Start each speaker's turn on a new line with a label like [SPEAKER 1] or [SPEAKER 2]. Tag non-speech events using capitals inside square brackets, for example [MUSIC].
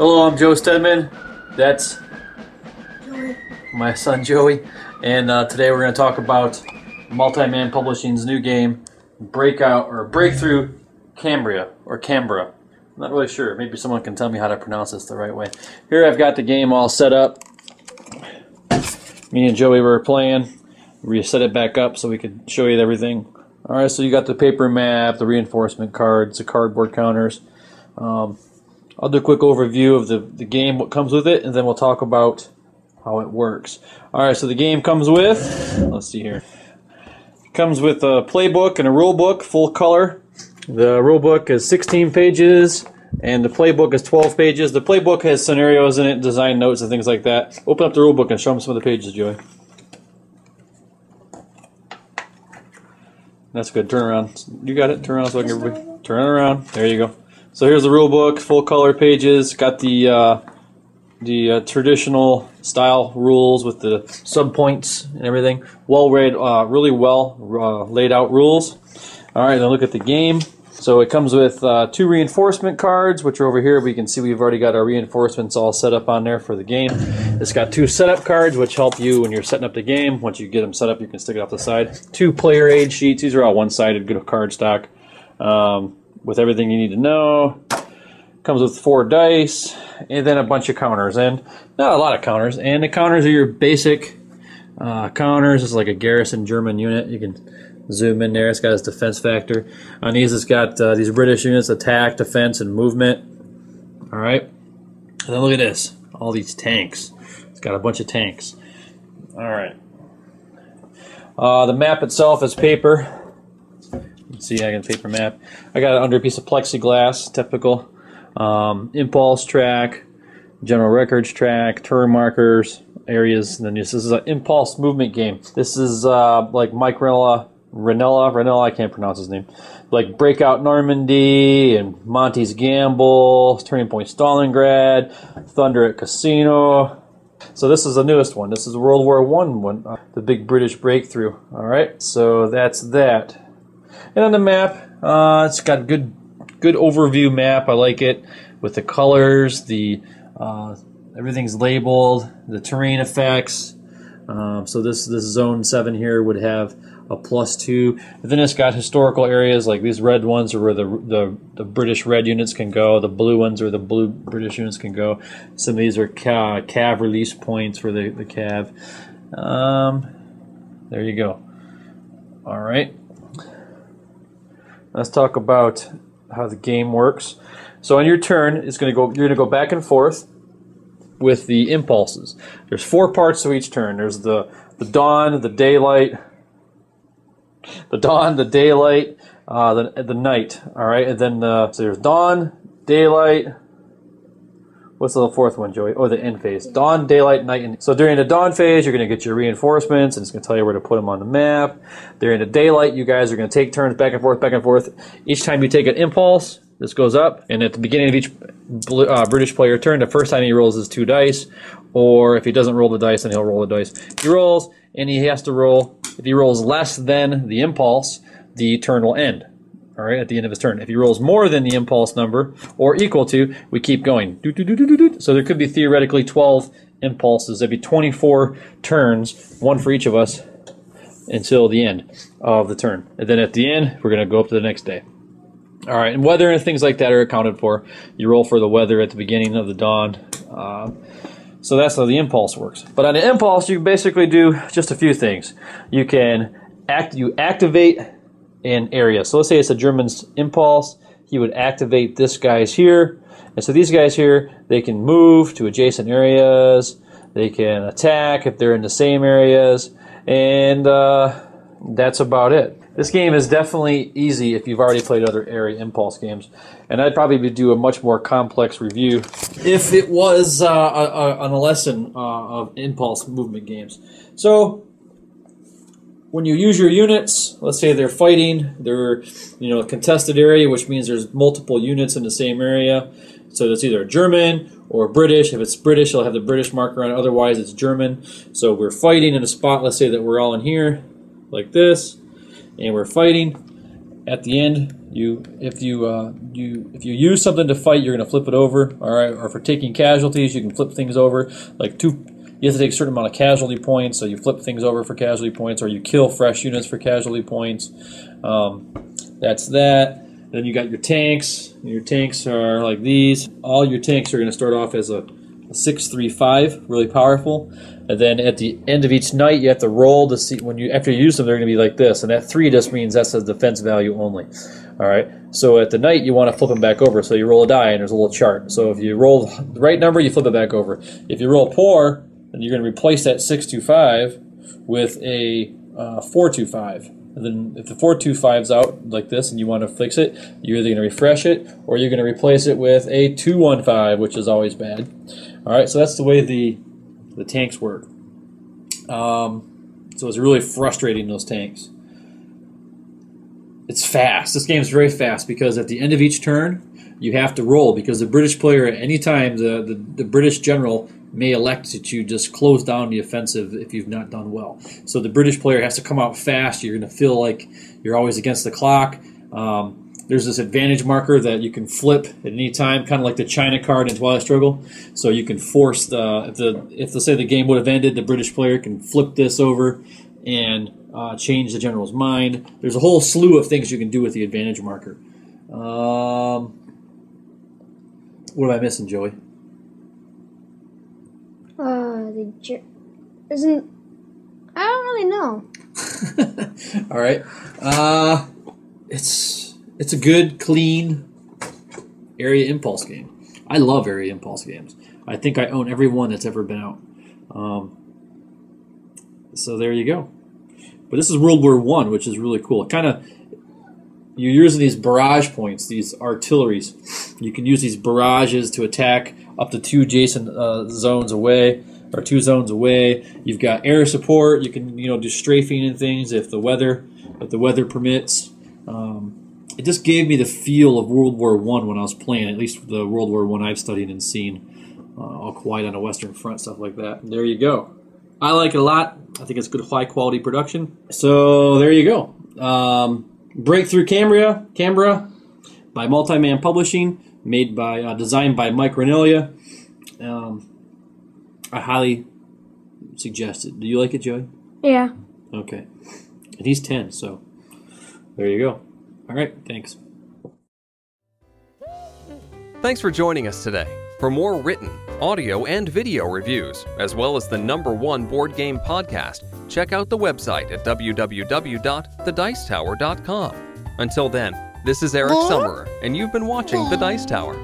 [SPEAKER 1] Hello, I'm Joe Steadman. That's my son Joey. And uh, today we're going to talk about Multi-Man Publishing's new game, Breakout or Breakthrough Cambria or Cambria. I'm not really sure. Maybe someone can tell me how to pronounce this the right way. Here I've got the game all set up. Me and Joey were playing. We set it back up so we could show you everything. All right, so you got the paper map, the reinforcement cards, the cardboard counters. Um, I'll do a quick overview of the, the game, what comes with it, and then we'll talk about how it works. All right, so the game comes with, let's see here, it comes with a playbook and a rule book, full color. The rule book is 16 pages, and the playbook is 12 pages. The playbook has scenarios in it, design notes, and things like that. Open up the rule book and show them some of the pages, Joey. That's good. Turn around. You got it. Turn around so I can everybody. Turn around. There you go. So here's the rule book, full color pages. Got the uh, the uh, traditional style rules with the sub points and everything. Well read, uh, really well uh, laid out rules. All right, then look at the game. So it comes with uh, two reinforcement cards, which are over here. We can see we've already got our reinforcements all set up on there for the game. It's got two setup cards, which help you when you're setting up the game. Once you get them set up, you can stick it off the side. Two player aid sheets. These are all one-sided, good card stock. Um, with everything you need to know. Comes with four dice, and then a bunch of counters, and not a lot of counters. And the counters are your basic uh, counters. It's like a garrison German unit. You can zoom in there. It's got its defense factor. On these, it's got uh, these British units: attack, defense, and movement. All right. And then look at this. All these tanks. It's got a bunch of tanks. All right. Uh, the map itself is paper see I got a paper map. I got it under a piece of plexiglass, typical. Um, impulse track, general records track, turn markers, areas. And then this is an impulse movement game. This is uh, like Mike Ranella, Ranella, Ranella, I can't pronounce his name. Like Breakout Normandy and Monty's Gamble, Turning Point Stalingrad, Thunder at Cassino. So this is the newest one. This is World War One one, uh, the big British breakthrough. All right, so that's that. And on the map, uh, it's got good good overview map. I like it with the colors, the uh, everything's labeled, the terrain effects. Um, so this this zone seven here would have a plus two. And then it's got historical areas like these red ones are where the, the the British red units can go. The blue ones are the blue British units can go. Some of these are cav, cav release points for the the cav. Um, there you go. All right. Let's talk about how the game works. So on your turn, it's going to go. You're going to go back and forth with the impulses. There's four parts to each turn. There's the the dawn, the daylight, the dawn, the daylight, uh, the the night. All right, and then uh, so there's dawn, daylight, What's the fourth one, Joey? Oh, the end phase. Dawn, daylight, night, and so during the dawn phase, you're going to get your reinforcements, and it's going to tell you where to put them on the map. During the daylight, you guys are going to take turns back and forth, back and forth. Each time you take an impulse, this goes up, and at the beginning of each uh, British player turn, the first time he rolls is two dice, or if he doesn't roll the dice, then he'll roll the dice. He rolls, and he has to roll. If he rolls less than the impulse, the turn will end all right, at the end of his turn. If he rolls more than the impulse number or equal to, we keep going. So there could be theoretically 12 impulses. There'd be 24 turns, one for each of us, until the end of the turn. And then at the end, we're going to go up to the next day. All right, and weather and things like that are accounted for. You roll for the weather at the beginning of the dawn. Uh, so that's how the impulse works. But on the impulse, you basically do just a few things. You can act, you activate an area. So let's say it's a German's impulse. He would activate this guys here. And so these guys here, they can move to adjacent areas. They can attack if they're in the same areas. And uh, that's about it. This game is definitely easy if you've already played other area impulse games. And I'd probably do a much more complex review if it was uh, a, a, on a lesson uh, of impulse movement games. So when you use your units, let's say they're fighting, they're you know a contested area, which means there's multiple units in the same area. So it's either German or British. If it's British, it'll have the British marker on. Otherwise, it's German. So we're fighting in a spot. Let's say that we're all in here, like this, and we're fighting. at the end, you if you uh, you if you use something to fight, you're going to flip it over. All right, or for taking casualties, you can flip things over. Like two, you have to take a certain amount of casualty points, so you flip things over for casualty points, or you kill fresh units for casualty points. Um, that's that. Then you got your tanks. Your tanks are like these. All your tanks are going to start off as a, a six three five, really powerful. And then at the end of each night, you have to roll to see when you after you use them, they're going to be like this. And that three just means that's a defense value only. All right. So at the night, you want to flip them back over. So you roll a die, and there's a little chart. So if you roll the right number, you flip it back over. If you roll poor, then you're going to replace that six two five with a uh, four two five. And then if the 425's out like this and you want to fix it, you're either going to refresh it or you're going to replace it with a 215, which is always bad. All right, so that's the way the the tanks work. Um, so it's really frustrating those tanks. It's fast. This game is very fast because at the end of each turn, you have to roll because the British player at any time, the, the, the British general may elect to just close down the offensive if you've not done well. So the British player has to come out fast. You're going to feel like you're always against the clock. Um, there's this advantage marker that you can flip at any time, kind of like the China card in Twilight Struggle. So you can force the if the if let's say the game would have ended, the British player can flip this over and uh, change the general's mind. There's a whole slew of things you can do with the advantage marker. Um, what am I missing, Joey?
[SPEAKER 2] The isn't. I don't really know. [LAUGHS]
[SPEAKER 1] All right. Uh, it's it's a good, clean area impulse game. I love area impulse games. I think I own every one that's ever been out. Um, so there you go. But this is World War One, which is really cool. Kind of you're using these barrage points, these artilleries. You can use these barrages to attack up to two adjacent uh, zones away or two zones away. You've got air support. You can you know do strafing and things if the weather if the weather permits. Um, it just gave me the feel of World War One when I was playing. At least the World War One I've studied and seen, uh, all quiet on the Western Front, stuff like that. There you go. I like it a lot. I think it's good, high quality production. So there you go. Um, Breakthrough Cambria, Cambria, by Multiman Publishing, made by uh, designed by Mike Renelia. Um, I highly suggest it. Do you like it, Joey?
[SPEAKER 2] Yeah.
[SPEAKER 1] Okay. And he's 10, so there you go. All right, thanks.
[SPEAKER 3] Thanks for joining us today. For more written, audio, and video reviews, as well as the number one board game podcast, check out the website at www.thedicetower.com. Until then, this is Eric Summerer, and you've been watching The Dice Tower.